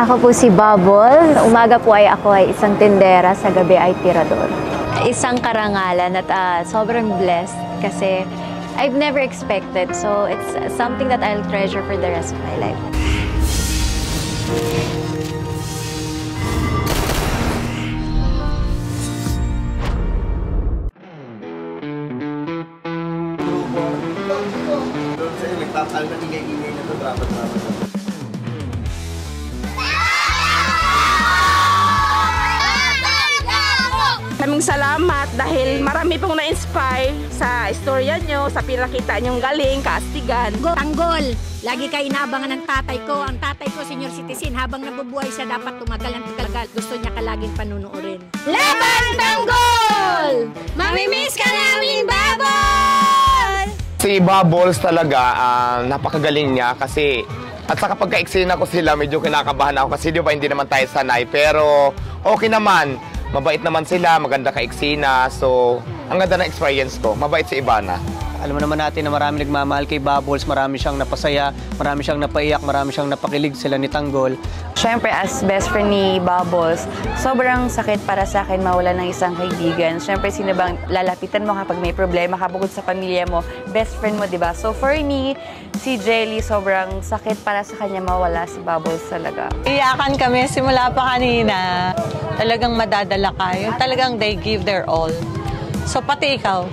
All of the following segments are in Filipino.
Ako po si Bubble. Umaga po ay ako ay isang tindera, sa gabi ay tirador. Isang karangalan at ah, sobrang blessed kasi I've never expected. So it's something that I'll treasure for the rest of my life. Doon sa'yo, nagtatalo ng ingay-ingay na ito, dapat salamat dahil marami pong na-inspire sa istorya nyo, sa pinakita nyong galing, kaastigan. Tanggol! Lagi kayo inaabangan ng tatay ko. Ang tatay ko, senior citizen, habang nabubuhay siya, dapat tumagal ang tumagal. Gusto niya ka laging panunuorin. Laban Tanggol! Mamimiss ka namin, babol! Si Bubbles talaga, ah, napakagaling niya kasi at saka pagka-eksena ko sila, medyo kinakabahan ako kasi di ba hindi naman tayo sanay. Pero okay naman, mabait naman sila, maganda ka-eksena. So, ang ganda ng experience ko. Mabait si Ivana. Alam mo naman natin na marami nagmamahal kay Bubbles, marami siyang napasaya, marami siyang napaiyak, marami siyang napakilig sila ni Tanggol. Siyempre, as best friend ni Bubbles, sobrang sakit para sa akin mawala ng isang kaibigan. Siyempre, sino bang lalapitan mo kapag may problema, kabukod sa pamilya mo, best friend mo, di ba? So for me, si Jelly, sobrang sakit para sa kanya mawala si Bubbles talaga. Iyakan kami simula pa kanina. Talagang madadala ka. Yung talagang they give their all. So pati ikaw,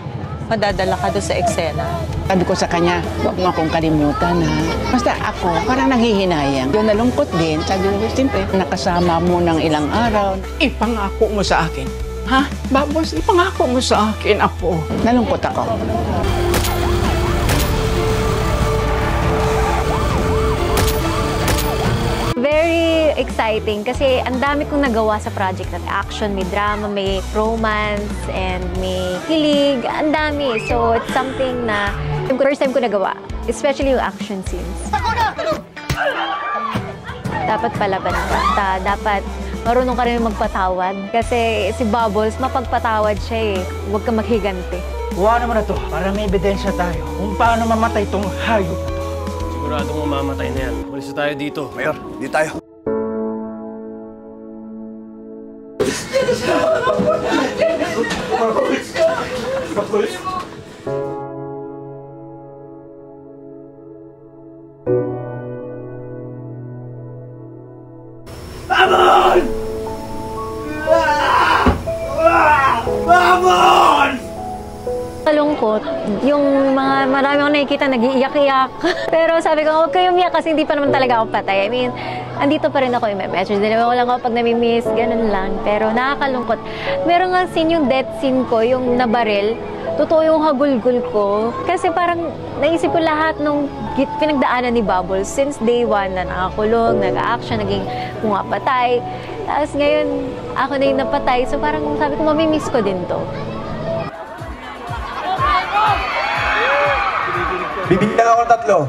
madadala ka doon sa eksena. Sabi ko sa kanya, huwag mo akong kalimutan ha. Basta ako, parang nanghihinayang. Yung nalungkot din, sabi ko, siyempre, nakasama mo ng ilang araw. Ipangako mo sa akin. Ha? Babos, ipangako mo sa akin, apo. Nalungkot ako. Exciting kasi ang dami kong nagawa sa project na action, may drama, may romance, and may kilig. Ang dami. So, it's something na first time ko nagawa. Especially yung action scenes. Dapat palaban ka. Ta- dapat marunong ka rin magpatawad. Kasi si Bubbles, mapagpatawad siya eh. Huwag ka maghigante. Kuha naman na to para may ebidensya tayo kung paano mamatay itong hayop na to. Siguradong mamamatay na yan. Umalis tayo dito. Mayor, di tayo. Yung mga marami akong nakikita nag-iiyak-iyak. Pero sabi ko, huwag kayong umiyak kasi hindi pa naman talaga ako patay. I mean, andito pa rin ako yung message. Dalawa ko lang ako pag nami-miss, ganun lang. Pero nakakalungkot. Meron nga scene yung death scene ko, yung nabaril. Totoo yung hagulgul ko. Kasi parang naisip ko lahat nung pinagdaanan ni Bubbles since day one na nakakulong, nag-action, naging pumapatay. Tapos ngayon, ako na yung napatay. So parang sabi ko, mamimiss ko din to. Bibigyan ako ng tatlo.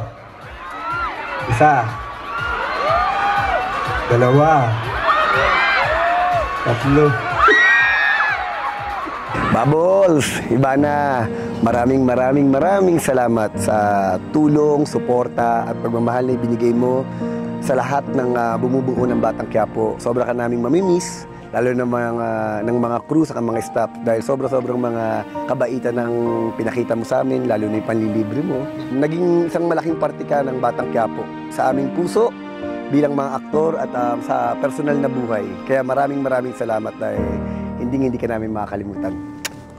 Isa. Dalawa. Tatlo. Bubbles, Ibana, maraming maraming maraming salamat sa tulong, suporta at pagmamahal na ibinigay mo sa lahat ng ah, bumubuo ng Batang Quiapo. Sobra ka naming mamimiss, lalo ng mga, ng mga crew sa mga staff dahil sobra-sobrang mga kabaitan ng pinakita mo sa amin, lalo na yung panlilibre mo. Naging isang malaking parte ka ng Batang Quiapo sa aming puso bilang mga aktor at um, sa personal na buhay. Kaya maraming maraming salamat dahil hindi hindi ka namin makakalimutan.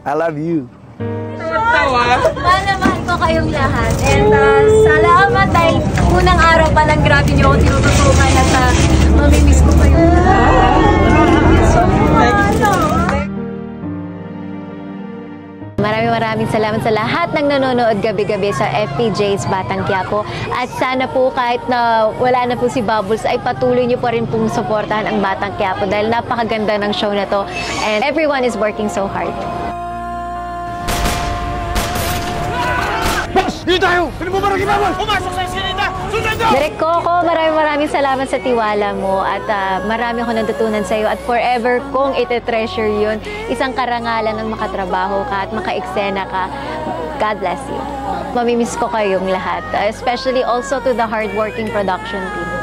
I love you. Mahal ko kayong lahat. And uh, salamat dahil unang araw pa lang grabe niyo ako tinututukan at uh, mamimiss ko kayong lahat. Maraming salamat sa lahat ng nanonood gabi-gabi sa FPJ's Batang Quiapo. At sana po kahit na wala na po si Bubbles ay patuloy niyo pa rin pong suportahan ang Batang Quiapo dahil napakaganda ng show na to and everyone is working so hard. Dito tayo! Nang ibabal? Pumasok sa eskinita! Direk Coco, maraming maraming salamat sa tiwala mo at ah, marami ako natutunan sa iyo at forever kong ite-treasure yun. Isang karangalan ng makatrabaho ka at maka-eksena ka. God bless you. Mamimiss ko kayong lahat, especially also to the hardworking production team.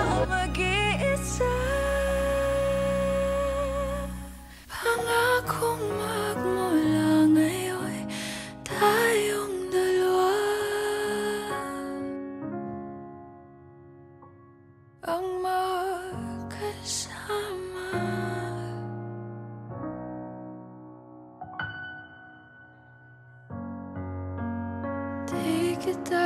Take it down.